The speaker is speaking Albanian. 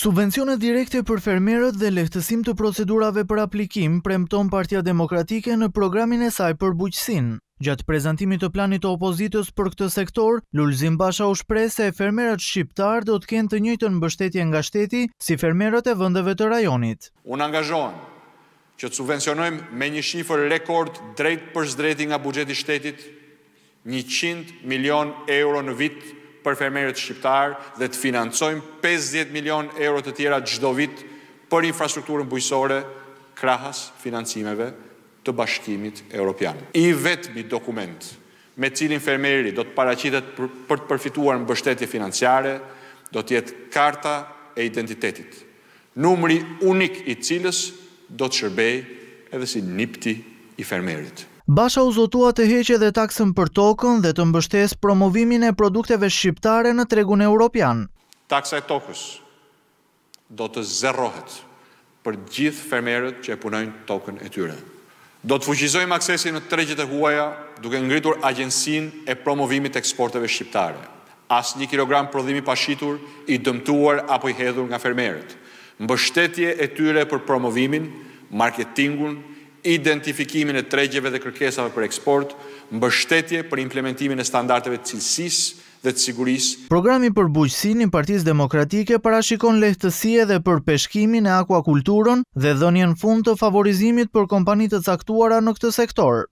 Subvencione direkte për fermerët dhe lehtësim të procedurave për aplikim, premton Partia Demokratike në programin e saj për bujqësinë. Gjatë prezantimit të planit të opozitës për këtë sektor, Lulzim Basha u shpreh se fermerët shqiptarë do të kenë të njëjtën mbështetje nga shteti si fermerët e vendeve të rajonit. Unë angazhohem që të subvencionojmë me një shifër rekord drejtpërsëdrejti nga buxheti i shtetit njëqind milionë euro në vit për fermerët shqiptarë dhe të financojmë pesëdhjetë milionë euro të tjera çdo vit për infrastrukturën bujqësore krahas financimeve të Bashkimit Europian. I vetmi dokument me të cilin fermeri do të paraqitet për të përfituar mbështetje financiare do të jetë karta e identitetit. numri unik i së cilës do të shërbejë edhe si nipti i fermerit. Basha u zotua të heqë edhe taksën për tokën dhe të mbështesë promovimin e produkteve shqiptare në tregun europian. Taksa e tokës do të zerohet për të gjithë fermerët që e punojnë tokën e tyre. Do të fuqizojmë aksesin në tregjet e huaja duke ngritur agjencinë e promovimit të eksporteve shqiptare. Asnjë kilogram prodhim i pashitur, i dëmtuar apo i hedhur nga fermerët. Mbështetje e tyre për promovimin, marketingun, identifikimin e tregjeve dhe kërkesave për eksport, mbështetje për implementimin e standardeve të cilësisë dhe të sigurisë. Programi për bujqësinë i Partisë Demokratike parashikon lehtësi edhe për peshkimin e akuakulturën dhe dhënien fund të favorizimit për kompani të caktuara në këtë sektor.